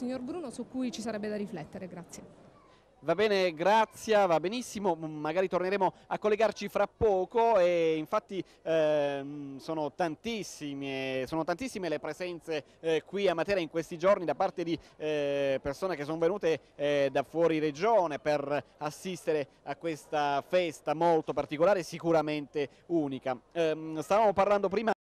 signor Bruno su cui ci sarebbe da riflettere. Grazie. Va bene, grazie, va benissimo, mm, magari torneremo a collegarci fra poco e infatti ehm, sono, tantissime, sono, tantissime, le presenze eh, qui a Matera in questi giorni da parte di eh, persone che sono venute eh, da fuori regione per assistere a questa festa molto particolare e sicuramente unica. Ehm, stavamo parlando prima